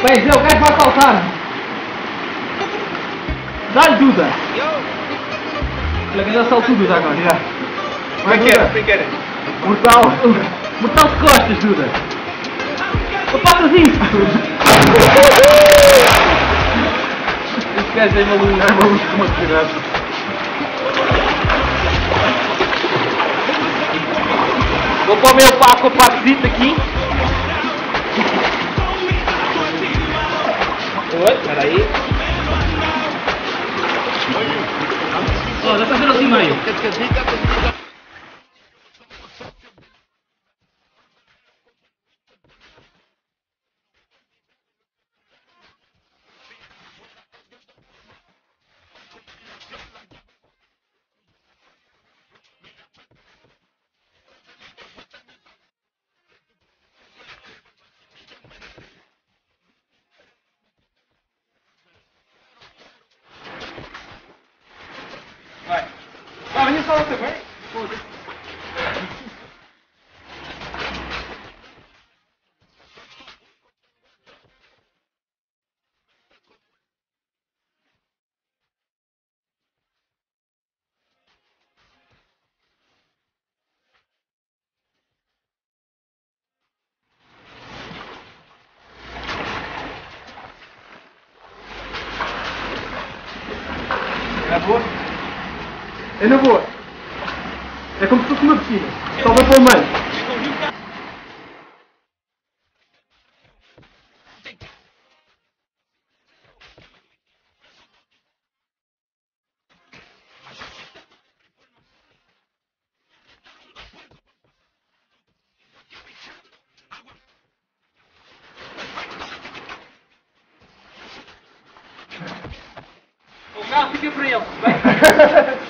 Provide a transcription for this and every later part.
Quer dizer, o gajo vai saltar. Dá-lhe Duda. Olha, que já saltou Duda agora, já. Vai, Duda. brincadeira. Mortal. Mortal de costas, Duda. Opa, sozinho. Esse gajo é maluco. É maluco com uma desgraça. Vou para o meu paco, o pacozito aqui. Oi, peraí. Ó, já está vendo assim meio. Vai. Vai, venha só você, vai. É como se fosse uma piscina. Só vai para o meio. O carro fica para ele. Vai.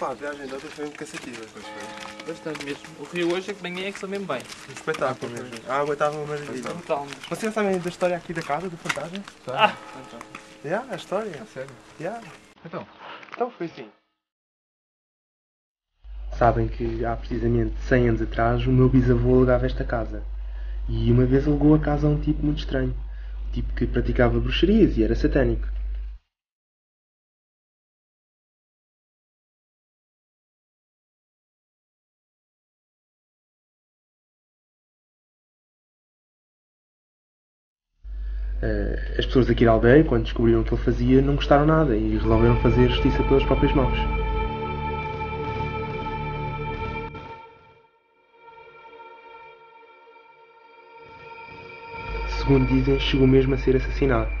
Pá, a viagem de ontem foi um cansativa. Pois foi. Bastante mesmo. O Rio hoje é que nem é que sou mesmo bem. Um espetáculo mesmo. A água estava uma maravilha. Brutal. Vocês sabem da história aqui da casa, do fantasma? Ah! Já, a história. sério? Já. Então? Então foi assim. Sabem que há precisamente 100 anos atrás o meu bisavô alugava esta casa. E uma vez alugou a casa a um tipo muito estranho. Um tipo que praticava bruxarias e era satânico. As pessoas aqui da aldeia, quando descobriram o que ele fazia, não gostaram nada e resolveram fazer justiça pelas próprias mãos. Segundo dizem, chegou mesmo a ser assassinado.